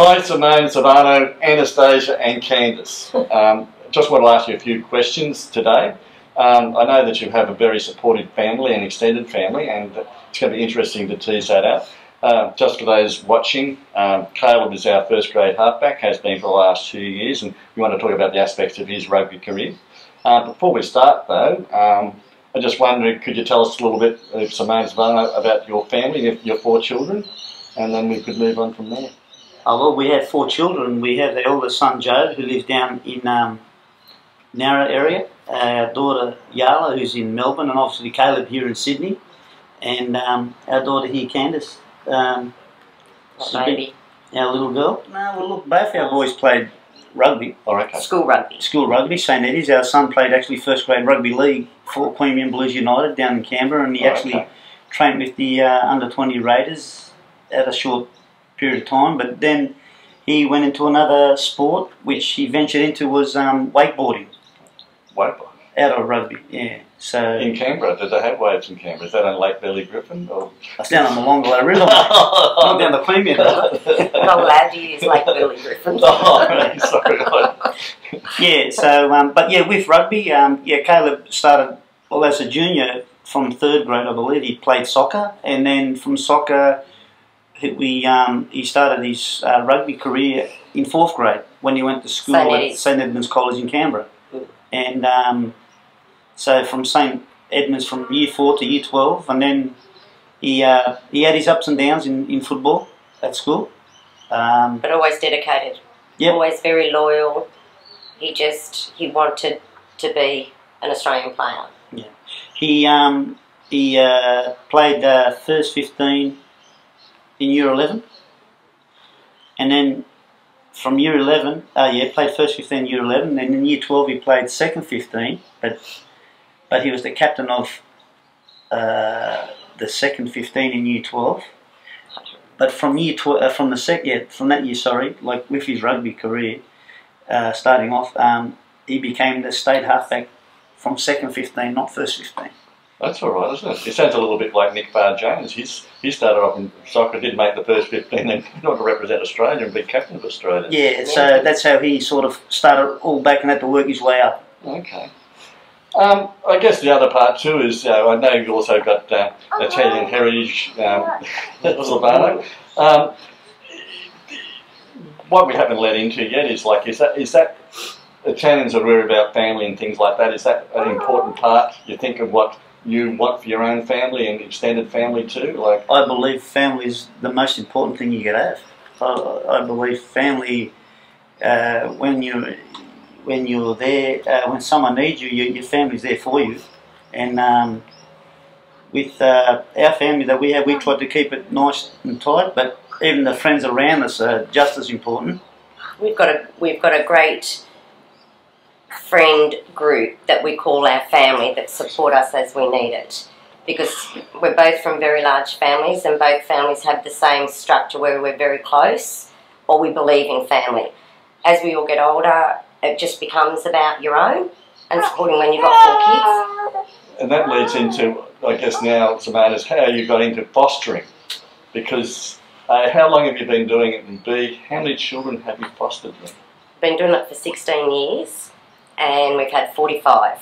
Hi, Simone, Silvano, Anastasia, and Candice. Um, just want to ask you a few questions today. Um, I know that you have a very supportive family and extended family, and it's going to be interesting to tease that out. Uh, just for those watching, um, Caleb is our first grade halfback, has been for the last two years, and we want to talk about the aspects of his rugby career. Uh, before we start, though, um, I just wondered, could you tell us a little bit, uh, Simone Silvano, about your family, your four children, and then we could move on from there. Oh, well, we have four children. We have the eldest son, Joe, who lives down in um, Nowra area. Our daughter, Yala, who's in Melbourne, and obviously Caleb here in Sydney. And um, our daughter here, Candice. Um, baby. Our little girl. No, well, look, both our boys played rugby, Oh, okay. School rugby. school rugby, St. Eddie's. Our son played actually first grade rugby league for Queanbeyan Blues United down in Canberra, and he Oh, actually okay. trained with the uh, under 20 Raiders at a short period of time. But then he went into another sport, which he ventured into was um, wakeboarding Won't out of rugby. Yeah, so In Canberra, did they have waves in Canberra? Is that on Lake Burley Griffin? Or? that's down on the Longalay River, mate. not down the Queanbeyan River. Not allowed to use Lake Burley Griffin. oh, sorry. Yeah, so um, but yeah, with rugby, um, yeah, Caleb started well as a junior from third grade, I believe. He played soccer, and then from soccer, he- we um, he started his uh, rugby career in fourth grade when he went to school St. at. St Edmunds College in Canberra, and um, so from St Edmunds from year four to year twelve, and then he uh, he had his ups and downs in, in football at school. Um, But always dedicated. Yep. Always very loyal. He just, he wanted to be an Australian player. Yeah, He um, he uh, played uh, first fifteen in year eleven, and then from year eleven, uh, yeah, played first fifteen year eleven. And in year twelve, he played second fifteen, but but he was the captain of uh, the second fifteen in year twelve. But from year tw- uh, from the sec- yeah, from that year, sorry, like with his rugby career uh, starting off, um, he became the state halfback from second 15, not first 15. That's all right, isn't it? It sounds a little bit like Nick Farr-Jones. He's he started off in soccer, did make the first fifteen, then went on to represent Australia and be captain of Australia. Yeah, so that's how he sort of started all back and had to work his way up. Okay. Um, I guess the other part too is uh, I know you've also got uh, Italian heritage, um, Silvano. Um, what we haven't led into yet is like is that is that Italians are worried about family and things like that. Is that an important part? You think of what you want for your own family and extended family too, like. I believe family is the most important thing you could have. I, I believe family, uh, when you when you're there, uh, when someone needs you, your, your family's there for you. And um, with uh, our family that we have, we try to keep it nice and tight, but even the friends around us are just as important. We've got a, we've got a great friend group that we call our family that support us as we need it. Because we're both from very large families and both families have the same structure where we're very close or we believe in family. As we all get older, it just becomes about your own and supporting when you've got four kids. And that leads into, I guess now, is how you got into fostering. Because uh, how long have you been doing it? And B, how many children have you fostered? Been doing it for 16 years and we've had 45.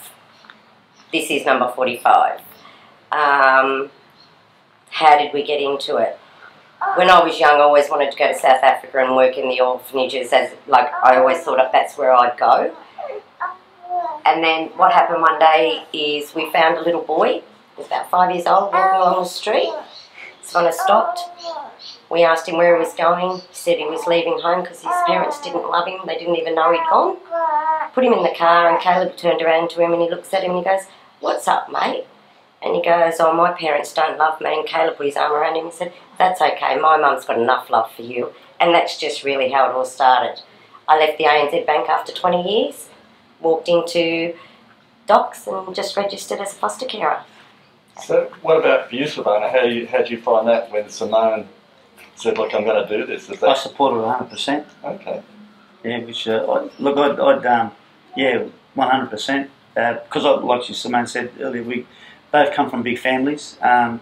This is number 45. Um, how did we get into it? When I was young, I always wanted to go to South Africa and work in the orphanages. As like, I always thought that that's where I'd go. And then what happened one day is we found a little boy. He was about five years old, walking along the street. Someone stopped. We asked him where he was going. He said he was leaving home because his parents didn't love him. They didn't even know he'd gone. Put him in the car, and Caleb turned around to him and he looks at him and he goes, What's up, mate? And he goes, Oh, my parents don't love me. And Caleb put his arm around him and said, That's okay. My mum's got enough love for you. And that's just really how it all started. I left the ANZ Bank after 20 years, walked into Docs and just registered as a foster carer. So, what about for you, Silvano? How you how did you find that when Simone said, "Look, I'm going to do this"? Is I that support it 100%. okay? Yeah, which, uh, I, look, I'd, I'd um, yeah, 100%. Because, I like Simone said earlier, we both come from big families. Um,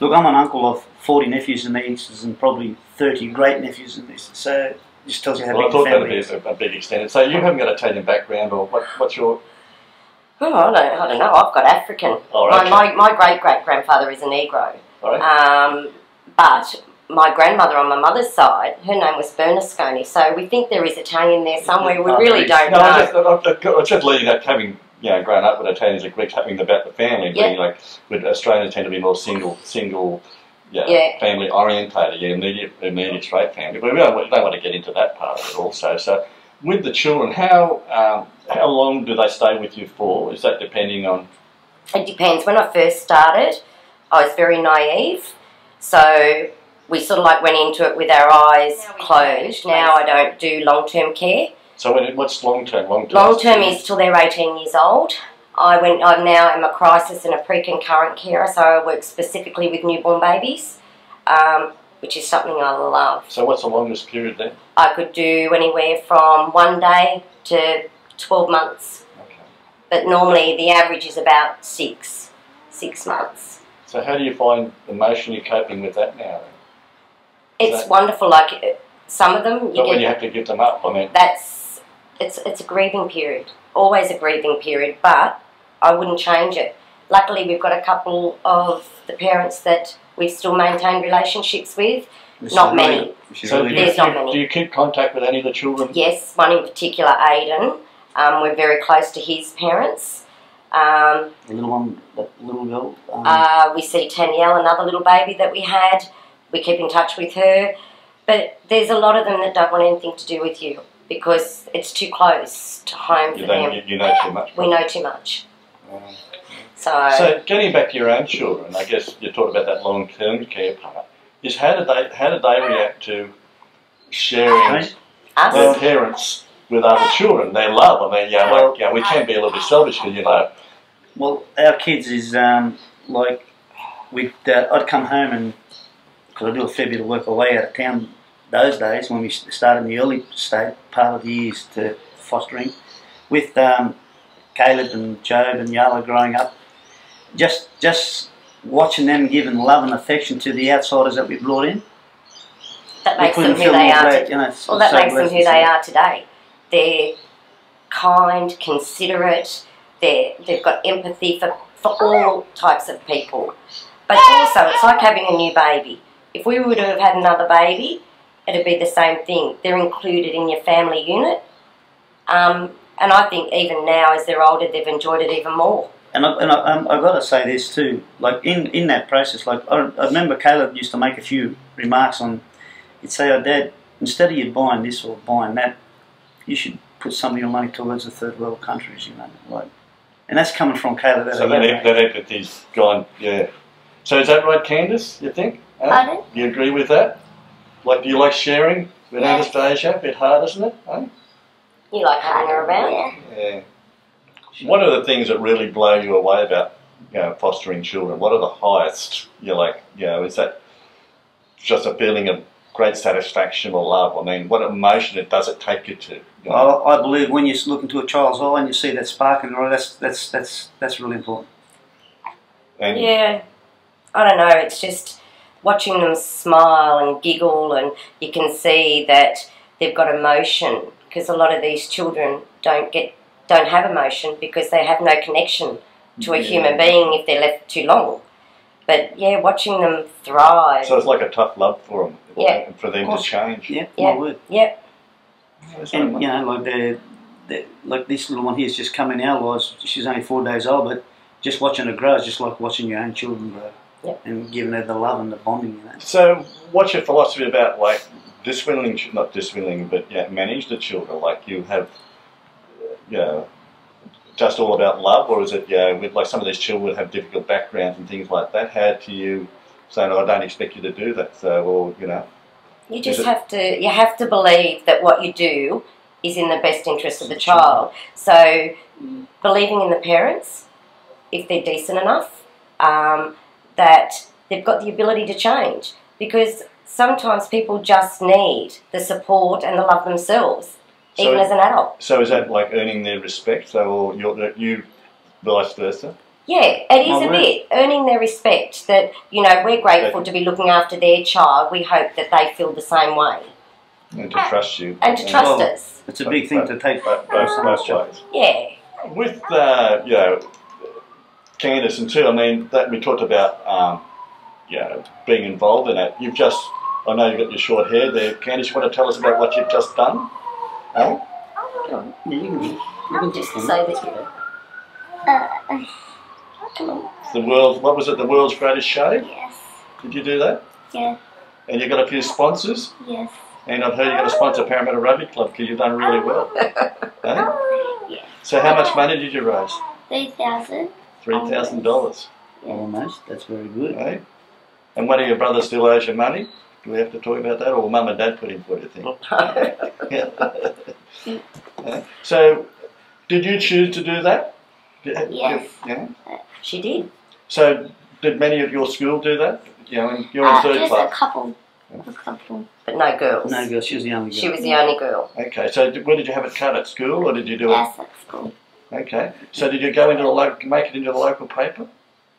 look, I'm an uncle of 40 nephews and nieces and probably 30 great nephews and nieces. So just tells you how Well, I big the thought that'd be a, a big extended. So you haven't got Italian background, or what, what's your? Oh, I don't, I don't know. I've got African. Oh, my, okay. my, my great great grandfather is a Negro. All right. Um, but my grandmother on my mother's side, her name was Bernasconi. So we think there is Italian there somewhere. We really don't No, know. I just, I, I, I just leading up, having you know grown up with Italians and Greeks, having about the family, Yeah. being like with Australians tend to be more single, single, yeah, Yeah. family orientated, yeah, immediate, immediate straight family. But we don't, we don't want to get into that part of it also. So, with the children, how um, how long do they stay with you for? Is that depending on? It depends. When I first started, I was very naive. So we sort of like went into it with our eyes Now closed. Now I don't do long term care. So, what's long term? Long term. Long term is till they're 18 years old. I went. I now am a crisis and a pre-concurrent carer, so I work specifically with newborn babies, um, which is something I love. So, what's the longest period then? I could do anywhere from one day to 12 months, Okay. but normally the average is about six, six months. So, how do you find emotionally coping with that now? Then? It's So- wonderful. Like uh, some of them, you But when you have to give them up, I mean, that's it's it's a grieving period. Always a grieving period, but I wouldn't change it. Luckily, we've got a couple of the parents that we've still maintain relationships with. Which not many. so really do you, There's not keep, many. do you keep contact with any of the children? Yes, one in particular, Aiden. Um, we're very close to his parents. Um, The little one, that little girl. Um, uh, we see Tanielle, another little baby that we had. We keep in touch with her. But there's a lot of them that don't want anything to do with you because it's too close to home You for them. You, you know too much. We know too much. Um, So, So getting back to your own children, I guess you talked about that long-term care part. Is how did they how did they react to sharing us, their parents with other children? Their love. I mean, yeah, like yeah, we can be a little bit selfish because you know. Well, our kids is um, like we. Uh, I'd come home and because I do a fair bit of work away out of town those days when we started in the early state part of the years to fostering with um, Caleb and Job and Yala growing up. Just just watching them giving love and affection to the outsiders that we brought in. that makes them who they are. glad, to- you know, well, that so makes them who they are today. They're kind, considerate. They they've got empathy for for all types of people. But also, it's like having a new baby. If we would have had another baby, it'd be the same thing. They're included in your family unit. Um, and I think even now, as they're older, they've enjoyed it even more. And I, and I, um, I've got to say this too. Like in, in that process, like I, I remember Caleb used to make a few remarks on. He'd say, "Oh, Dad, instead of you buying this or buying that, you should put some of your money towards the third world countries." You know, like, and that's coming from Caleb. at So that, young em- age. that empathy's gone. Yeah. So is that right, Candice? You think? Huh? Pardon? You agree with that? Like, do you like sharing with Yeah. Anastasia? A bit hard, isn't it? Huh? You like having her around? Yeah. Yeah. What are the things that really blow you away about you know, fostering children? What are the highest? You're like, you know, is that just a feeling of great satisfaction or love? I mean, what emotion it does it take you to? You know? I, I believe when you look into a child's eye and you see that spark in their eye, that's that's that's that's really important. and Yeah, I don't know. It's just watching them smile and giggle, and you can see that they've got emotion because a lot of these children don't get don't have emotion because they have no connection to a Yeah. human being if they're left too long. But yeah, watching them thrive. So it's like a tough love for them. Yeah. For them to change. Yeah, Yeah. my word. yep. And you know, like the, the like this little one here's just come in our lives. She's only four days old, but just watching her grow is just like watching your own children grow. Yep. And giving her the love and the bonding, you know. So, what's your philosophy about like disciplining, not disciplining, but yeah, manage the children? Like you have, uh, you know, just all about love, or is it, yeah, with like some of these children have difficult backgrounds and things like that? How do you say, no, I don't expect you to do that? So, or you know, You just have to you have to believe that what you do is in the best interest of the child. So believing in the parents, if they're decent enough, um, that they've got the ability to change. Because sometimes people just need the support and the love themselves, So- even as an adult. so is that like earning their respect? So, or you're, you vice versa? Yeah, it is My a word. bit earning their respect. That you know we're grateful to be looking after their child. We hope that they feel the same way. And to trust you. and to trust Well- us. It's a big thing to take Both, from both, someone's both job. ways. Yeah. With, uh, you know, Candice and too, I mean, that we talked about, um, you know, being involved in it. You've just, I know you've got your short hair there. Candice, you want to tell us about what you've just done? No? Yeah, you can, you can Just say that you Uh, come on. The world, what was it, the world's greatest show? yes. Did you do that? Yeah. And you got a few sponsors? Yes. And I've heard you're going to sponsor Parramatta Rugby Club because you've done really well. Eh? Yeah. So how much money did you raise? Three thousand. $3,000. Almost. That's very good. Eh? And one of your brothers still owes you money? Do we have to talk about that? Or mum and dad put in for it, you think? Eh? so, did you choose to do that? Did- Yes. Yeah. she did. So, did many of your school do that? You know, and you're in Uh, third just a class. couple. A couple. But no girls. No girl, she was the only girl. She was the only girl. Okay, so did, where did you have it cut at school, or did you do it? Yes, at school. It? Okay, so did you go into the local, make it into the local paper?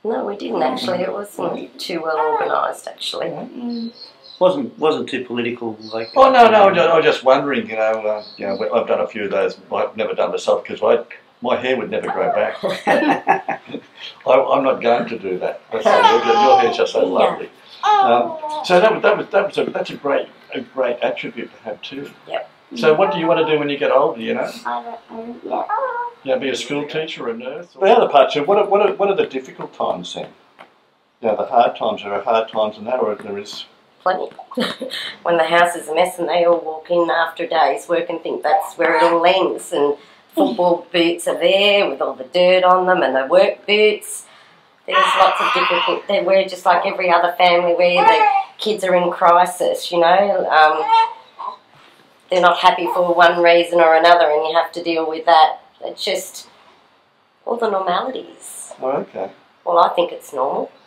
No, we didn't actually. It wasn't too well organised actually. Mm. wasn't wasn't too political. Like Oh no, no, I'm just, I'm just wondering. You know, uh, you know, I've done a few of those. I've never done myself because I, my hair would never grow back. I, I'm not going to do that. That's, your, your hair's just so lovely. Um, so that was that was that was a, that's a great a great attribute to have too. Yep. So what do you want to do when you get older? You know, I don't know. you know, be a school teacher or a nurse. The other part too. What are, what are, what are the difficult times then? You know, the hard times. There are hard times in that, or there is. Plenty. when the house is a mess and they all walk in after a day's work and think that's where it all ends and football boots are there with all the dirt on them and the work boots. There's lots of difficult. they- We're just like every other family where the kids are in crisis. You know, um, they're not happy for one reason or another, and you have to deal with that. It's just all the normalities. Oh, okay. Well, I think it's normal.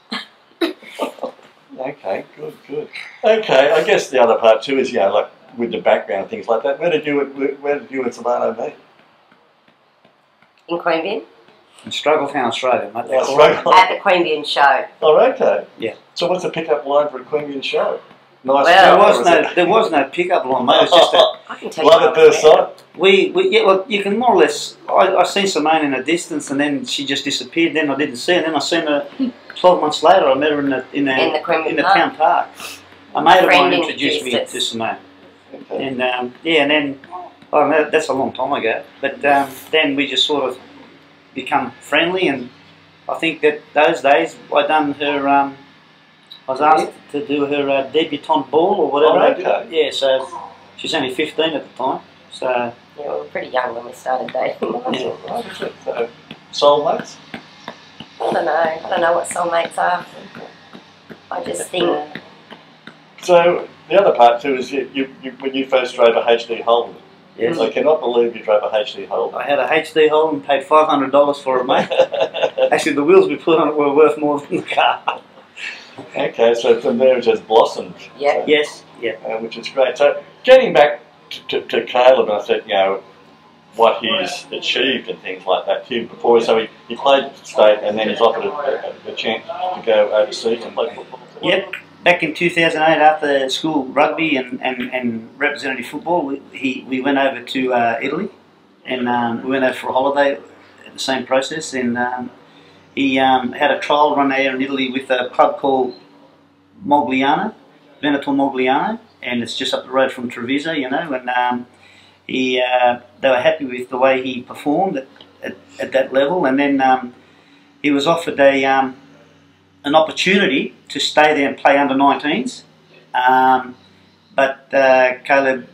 Okay, good, good. Okay, I guess the other part too is, you know, like with the background, things like that. Where did you, where did you and Silvano meet? In Queanbeyan? in Struggletown, Australia, mate. That's That's. At the Queanbeyan show. Oh, okay. Yeah. So what's the pickup line for a Queanbeyan show? Nice. Well- There job, was no it- there was no pickup line, mate. It was just that I can tell you. Love I at was first sight. we, we yeah well you can more or less I, I seen Simone in the distance and then she just disappeared. Then I didn't see her. And Then I seen her twelve months later. I met her in the in the In the Queanbeyan in the Park. town park. A mate of Friend mine introduced me introduced to us. Simone. Okay. And um, yeah, and then oh, no, that's a long time ago. But um, then we just sort of become friendly, and I think that those days I done her. Um, I was asked to do her uh, debutante ball or whatever. Oh, okay. Yeah, so she's only fifteen at the time. So Yeah, we were pretty young when we started dating. That's all right. So, soulmates? I don't know. I don't know what soulmates are. I just think So the other part too is you, you, you when you first drove a HD Holden. yes, I cannot believe you drove a HD Holden. I had a HD hole and paid five hundred dollars for it, mate. Actually, the wheels we put on it were worth more than the car. Okay, so from there it just blossomed. Yeah. Yes, yeah. uh, which is great. So getting back to, to, to Caleb, I said, you know, what he's achieved and things like that too before. So he, he played state and then he's offered a, a, a chance to go overseas and play football. Yep. Back in 2008, after school rugby and, and, and representative football, we, he, we went over to uh, Italy and um, we went over for a holiday, the same process. And um, he um, had a trial run there in Italy with a club called Mogliano, Veneto Mogliano, and it's just up the road from Treviso, you know. And um, he, uh, they were happy with the way he performed at, at, at that level. And then um, he was offered a um, an opportunity to stay there and play under 19s. Um, but uh, Caleb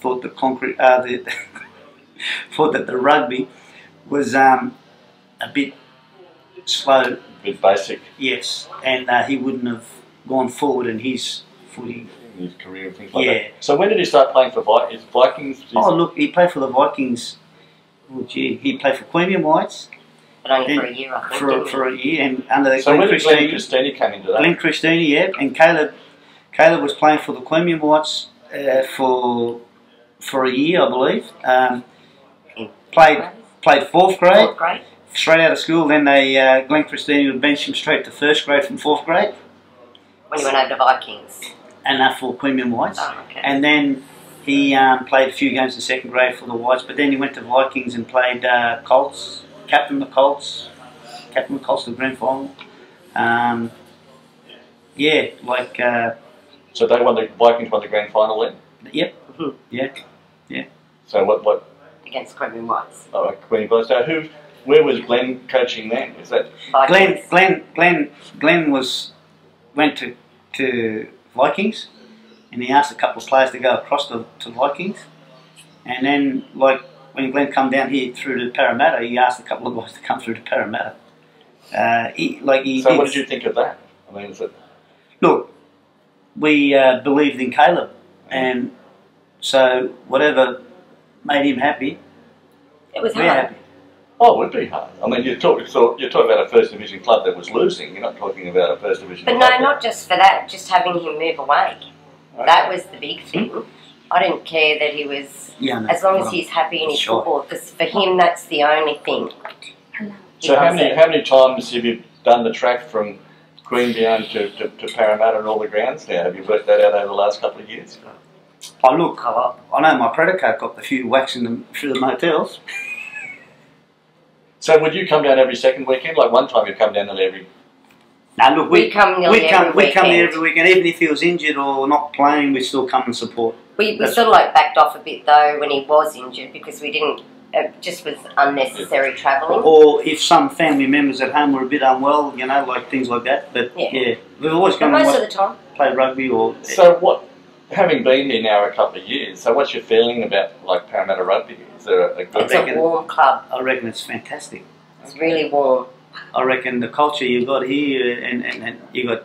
thought the concrete, uh, the thought that the rugby was um, a bit slow. Bit basic Yes, and uh, he wouldn't have gone forward in his footy. in his career and things like Yeah. that. So when did he start playing for Vi- Vikings? Is- Oh, look, he played for the Vikings. Oh, gee, he played for Queanbeyan Whites but only Then for a year, I think. for, didn't for a year, and under the so Glenn when did Glenn Christine. Christini come into that? Glenn Christini, yeah, and Caleb. Caleb was playing for the Queanbeyan Whites uh, for for a year, I believe. Um, played played fourth grade, Fourth grade. Straight out of school. Then they uh, Glenn Christini would bench him straight to first grade from fourth grade, When you went over to Vikings. and that for Queanbeyan Whites. Oh, okay. And then He um, played a few games in second grade for the Whites, but then he went to Vikings and played uh, Colts, captain the Colts, captain the Colts to the grand final. Um, yeah, like uh, So they won the Vikings won the grand final then. yep, Mhm. yeah. So what what against Queen Whites. oh, Queen Glasgow? Who where was Glenn coaching then? Is that Glenn, Vikings. Glenn, Glenn, Glenn was went to to Vikings, and he asked a couple of players to go across to, to Vikings, and then like when Glenn come down here through to Parramatta, he asked a couple of guys to come through to Parramatta. Uh, he like he so? did. What did you think of that? I mean, is it Look, we uh, believed in Caleb, and so whatever made him happy, It was we're hard. happy. Oh, it would be hard. I mean, you're talking, so you're talking about a first division club that was losing. You're not talking about a first division But club. no, not just for that, just having him move away. that. That was the big thing. I didn't care that he was, Yeah, no, as long as he's happy in his Sure. football, because for him that's the only thing. So how many it. how many times have you done the track from Queanbeyan to, to, to Parramatta and all the grounds now? Have you worked that out over the last couple of years? I look, I, I know my credit card got a few whacks in them through the motels. So would you come down every second weekend? Like one time you come down nearly every. Now look, We we come nearly we come every we come there weekend. every weekend, even if he was injured or not playing, we still come and support. We, we sort of like backed off a bit though when he was injured because we didn't, it just was unnecessary travelling. Or if some family members at home were a bit unwell, you know, like things like that. But Yeah. yeah, we've always come and most of the time, play rugby or So what? Having been here now a couple of years, so what's your feeling about like Parramatta rugby? Is there a, a good? it's a warm club. I reckon it's fantastic. It's really warm. I reckon the culture you got here, and, and, and you got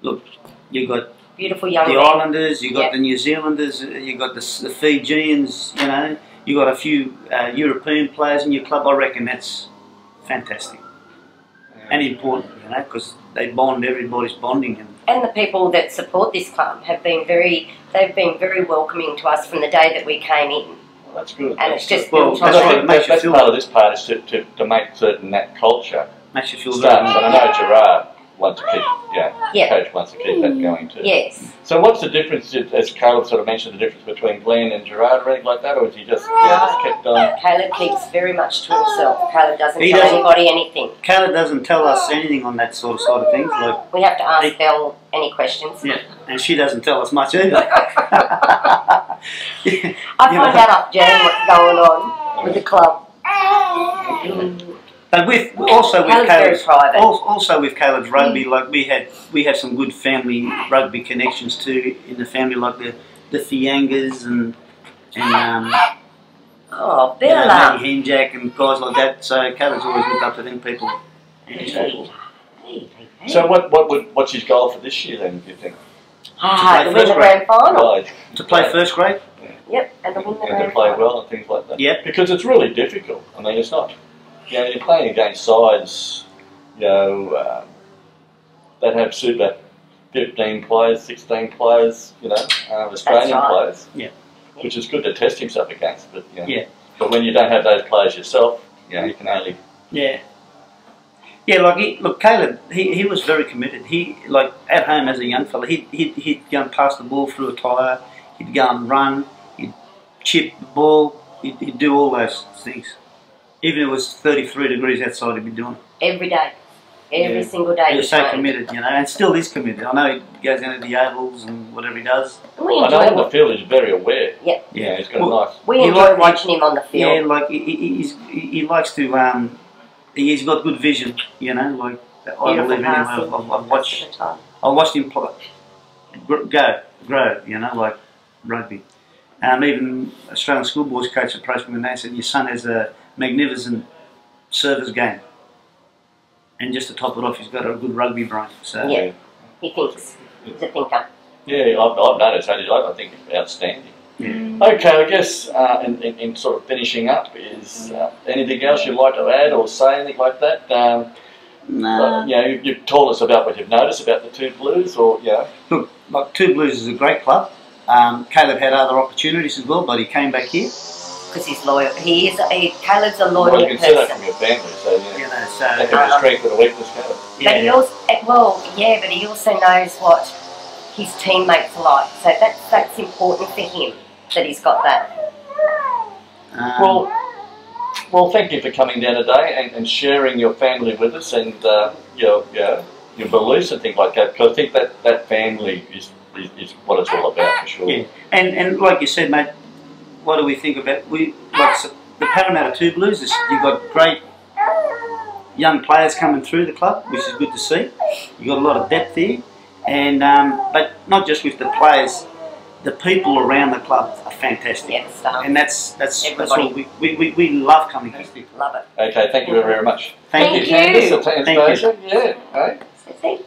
look, you got Beautiful young the men. Islanders, you got Yep. the New Zealanders, you got the, the Fijians, you know, you got a few uh, European players in your club. I reckon that's fantastic and important, you know, because they bond. Everybody's bonding, and and the people that support this club have been very they've been very welcoming to us from the day that we came in Well, that's good. and That's it's just Well, built good. on that's I right, think it makes that- you that's feel- part of this part is to, to, to make certain that culture makes you feel starts. And I know Gerard wants to keep, yeah, Yeah. coach wants to keep that mm. going too. yes So what's the difference, as Caleb sort of mentioned, the difference between Glenn and Gerard or anything like that, or is he just, yeah, just kept on? Caleb keeps very much to himself Caleb doesn't He tell doesn't- anybody anything Caleb doesn't tell us anything on that sort of side of things, like, we have to ask He- Belle any questions yeah, and she doesn't tell us much either. I Yeah. find out off Jan what's going on with the club Mm. But with also with Caleb's private also with Caleb's rugby, like we had we have some good family rugby connections too in the family, like the the Fiangas and and um, oh you know, Bella Matty Henjack and guys like that. So Caleb's always looked up to them people. in his football. So what, what would, what's his goal for this year then, do you think? ah, To to play the first grand final Right. To play first grade, yep and to win the and to grand play well and things like that. Yep. Because it's really difficult. I mean, it's not, you know, you're playing against sides, you know, um, that have super 15 players, 16 players, you know, uh, Australian right. players. Yeah. Which is good to test himself against, but, you know, Yeah. But when you don't have those players yourself, you know, you can only, yeah. Yeah, like he, look, Caleb, he, he was very committed. He like at home as a young fella, he'd, he'd, he'd go and pass the ball through a tyre, he'd go and run, he'd chip the ball, he'd, he'd do all those things. Even if it was 33 degrees outside, he'd be doing it. every day every Yeah. single day He was so trained. committed, you know, and still is committed. I know he goes down to the ovals and whatever he does. And we I know enjoy on the field he's very aware. Yeah. Yeah, he's got Well, a nice, we He enjoy like- he- watching him on the field. Yeah, like he, he, he's, he he likes to, um, he's got good vision, you know, like I beautiful believe anyway. passing I've, I've, I've watched of the time. I watched him play, gr- go, grow, you know, like rugby. Um, even Australian schoolboys coach approached me and they said, Your son has a magnificent service game. And just to top it off, he's got a good rugby brain. So, Yeah. he thinks he's a thinker yeah, I've, I've noticed that. I I think it's outstanding. Yeah. Okay, I guess uh, in, in, in sort of finishing up, is uh, anything else you'd like to add or say, anything like that? Um, Nah. you know, you, you've told us about what you've noticed about the two Blues, or you know, Look, like Two Blues is a great club. Um, Caleb had other opportunities as well, but he came back here. because he's loyal. He is. He, Caleb's a well, loyal you can see that from your family, so you know, You know, that so can be a strength and a weakness. Kind of. But he also, eh, well, yeah, but he also knows what his teammates are like. So that's that's important for him. that he's got that. Um, Well, well, thank you for coming down today and, and sharing your family with us and uh, your, your your beliefs and things like that. Because I think that that family is, is, is what it's all about for sure. Yeah, and and like you said, mate, what do we think about we like so the Parramatta Two Blues? Is you've got great young players coming through the club, which is good to see. You've got a lot of depth there, and um, but not just with the players, the people around the club are fantastic. Yeah, the staff. And that's that's that's Everybody. what we, we, we, we love coming here. Love it. Okay, thank you very much. Thank, Thank you. you. Candice, Thank you. Yeah. Hey? So thank